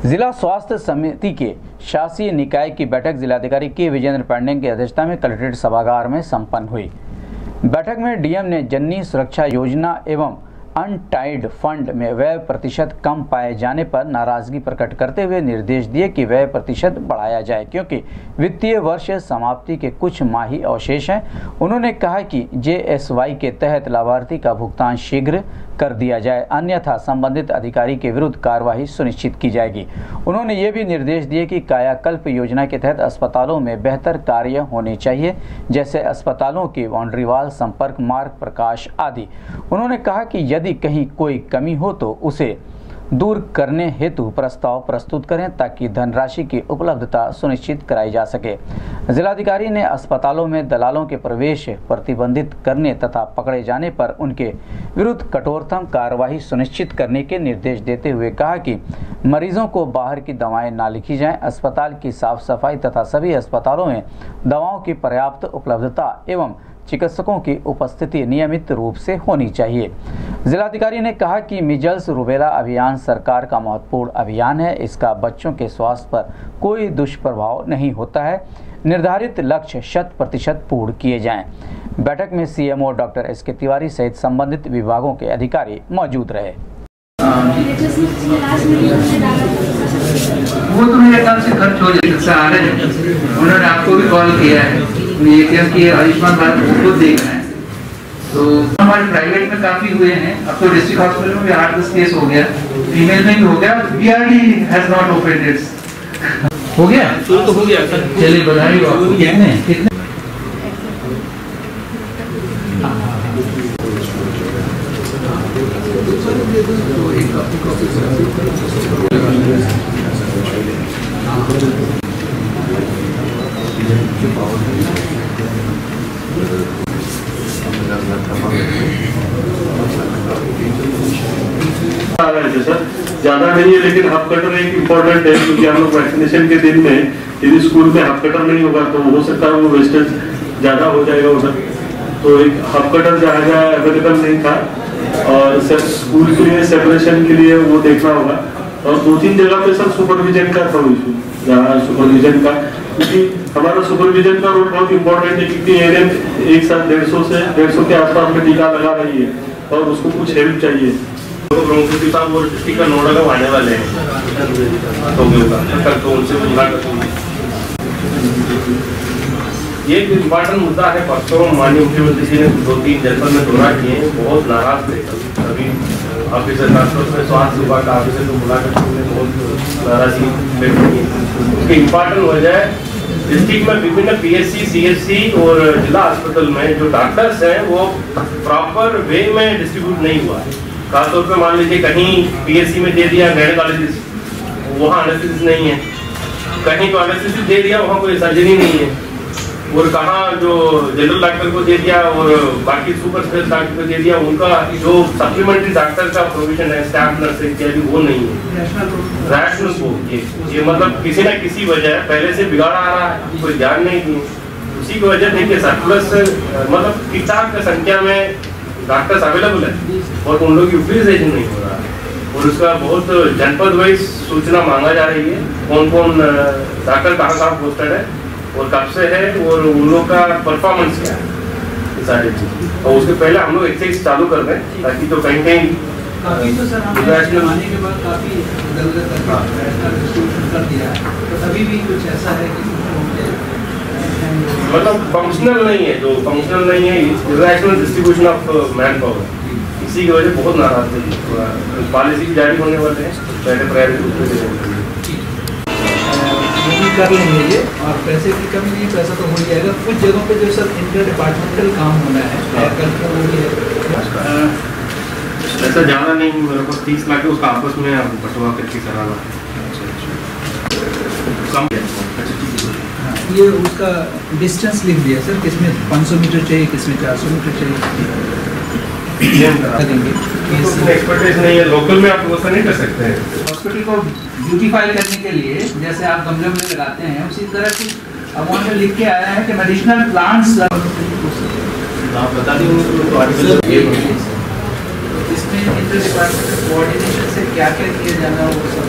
जिला स्वास्थ्य समिति के शासी निकाय की बैठक जिलाधिकारी के विजेंद्र पांडे की अध्यक्षता में कलेक्ट्रेट सभागार में संपन्न हुई। बैठक में डीएम ने जननी सुरक्षा योजना एवं अनटाइड फंड में व्यय प्रतिशत कम पाए जाने पर नाराज़गी प्रकट करते हुए निर्देश दिए कि व्यय प्रतिशत बढ़ाया जाए, क्योंकि वित्तीय वर्ष समाप्ति के कुछ माह अवशेष हैं। उन्होंने कहा कि जेएसवाई के तहत लाभार्थी का भुगतान शीघ्र कर दिया जाए। अन्यथा संबंधित अधिकारी के विरुद्ध कार्यवाही सुनिश्चित की जाएगी। उन्होंने ये भी निर्देश दिए कि कायाकल्प योजना के तहत अस्पतालों में बेहतर कार्य होने चाहिए, जैसे अस्पतालों के बाउंड्री वाल संपर्क मार्ग, प्रकाश आदि। उन्होंने कहा कि यदि कहीं कोई कमी हो तो उसे दूर करने हेतु प्रस्ताव प्रस्तुत करें ताकि धनराशि की उपलब्धता सुनिश्चित कराई जा सके। जिलाधिकारी ने अस्पतालों में दलालों के प्रवेश प्रतिबंधित करने तथा पकड़े जाने पर उनके विरुद्ध कठोरतम कार्रवाई सुनिश्चित करने के निर्देश देते हुए कहा कि मरीजों को बाहर की दवाएँ ना लिखी जाएँ। अस्पताल की साफ़ सफ़ाई तथा सभी अस्पतालों में दवाओं की पर्याप्त उपलब्धता एवं चिकित्सकों की उपस्थिति नियमित रूप से होनी चाहिए। जिलाधिकारी ने कहा कि मिजल्स रूबेला अभियान सरकार का महत्वपूर्ण अभियान है। इसका बच्चों के स्वास्थ्य पर कोई दुष्प्रभाव नहीं होता है। निर्धारित लक्ष्य शत प्रतिशत पूर्ण किए जाएँ। बैठक में सीएमओ डॉक्टर एस के तिवारी सहित संबंधित विभागों के अधिकारी मौजूद रहे। वो तो मेरे से खर्च हो जाए उन्होंने आपको भी कॉल किया है। ये क्या कि आयुष्मान भारत को खुद देख रहे हैं। तो हमारे प्राइवेट में काफ़ी हुए हैं। अब तो डिस्ट्रिक्ट हॉस्पिटल में भी आठ दस केस हो गया। फीमेल में भी हो गया। BRD has not open its हो गया? शुरू तो हो गया सर। चलिए बधाई हो आपको कितने? कितने? आ रहा है सर ज़्यादा नहीं है, लेकिन हाफ़ कटर एक इम्पोर्टेंट है, क्योंकि हम लोग वैक्सीनेशन के दिन में यदि स्कूल में हाफ़ कटर नहीं होगा तो हो सकता है वो वेस्टेज ज़्यादा हो जाएगा उधर। तो एक हाफ़ कटर जहाँ जहाँ अवेलेबल नहीं था, और सर स्कूल के लिए सेपरेशन के लिए वो देखना होगा। और दो तीन जगह पे सर सुपरविजन का था इशू जहाँ सुपरविजन का, क्योंकि हमारा सुपरविजन का रोल बहुत इंपॉर्टेंट है, क्योंकि एरिया एक साथ डेढ़ सौ से, डेढ़ सौ के आसपास में टीका लगा रही है, और उसको कुछ हेल्प चाहिए। तो डिस्ट्रिक्ट का आने वाले हैं। तो तो उनसे मुलाकात ये एक इम्पोर्टेंट मुद्दा है परसों माननीय मुख्यमंत्री जी ने दो तीन जनपद में दौरा किए बहुत नाराज़ थे। ऑफिसर डॉक्टर में स्वास्थ्य विभाग का ऑफिसर को बुलाकर उन्होंने बहुत की है। उसकी इम्पोर्टेंट है डिस्ट्रिक्ट में विभिन्न पीएससी सीएससी और जिला अस्पताल में जो डॉक्टर्स हैं, वो प्रॉपर वे में डिस्ट्रीब्यूट नहीं हुआ। है खासतौर पे मान लीजिए कहीं पीएससी में दे दिया गायनकोलॉजिस्ट वहाँ एनेस्थेसिस नहीं है। कहीं तो एनेस्थेसिस दे दिया, वहाँ कोई सर्जरी नहीं है। और कहा जो जनरल डॉक्टर को दे दिया और बाकी सुपर स्पेशल डॉक्टर को दे दिया, उनका जो सप्लीमेंट्री डॉक्टर का प्रोविज़न है स्टाफ नर्स इत्यादि वो नहीं है। रैशनल वो ये ये मतलब किसी ना किसी वजह पहले से बिगाड़ आ रहा है, कोई ध्यान नहीं दी उसी की वजह देखिए सरप्लस मतलब ठीक ठाक संख्या में डॉक्टर्स अवेलेबल है और उन लोग की यूटिलाइजेशन नहीं हो रहा है। और उसका बहुत जनपद वाइज सूचना मांगा जा रही है कौन कौन डॉक्टर कहाँ कहाँ पोस्टेड है। और कब से है और उन लोग का परफॉर्मेंस क्या है? सारी चीज़। और उसके पहले हम लोग एक्सरसाइज चालू कर दें ताकि तो कहीं कहीं काफ़ी तो सर हमने के बाद काफ़ी हाँ। कर दिया। तो अभी भी कुछ ऐसा है कि मतलब फंक्शनल नहीं है जो फंक्शनल नहीं है irrational distribution of man power इसी की वजह से बहुत नाराज़ थे। पॉलिसी जारी होने वाले हैं पहले प्रायोरिटी भी कर लेंगे ये और पैसे की कमी नहीं पैसा तो हो ही जाएगा। कुछ जगहों पे जो सर इंटर डिपार्टमेंटल काम होना है कल का वो भी है। ऐसा ज़्यादा नहीं मेरे को तीस लाख उसका आपस में बंटवा करके कराना है। कम। हाँ, ये उसका डिस्टेंस लिख दिया सर किसमें? 500 मीटर चाहिए किसमें 400 मीटर चाहिए? करेंगे। एक्सपर्टीज नहीं है लोकल में आप वैसा नहीं कर सकते। हैं हॉस्पिटल को ब्यूटीफाई करने के लिए जैसे आप गमले में लगाते हैं उसी तरह की अब वहाँ लिख के आया है कि मेडिसिनल प्लांट्स आप बता दी तो इसमें इंटर डिपार्टमेंटल कोऑर्डिनेशन से से क्या क्या किया जाना वो सब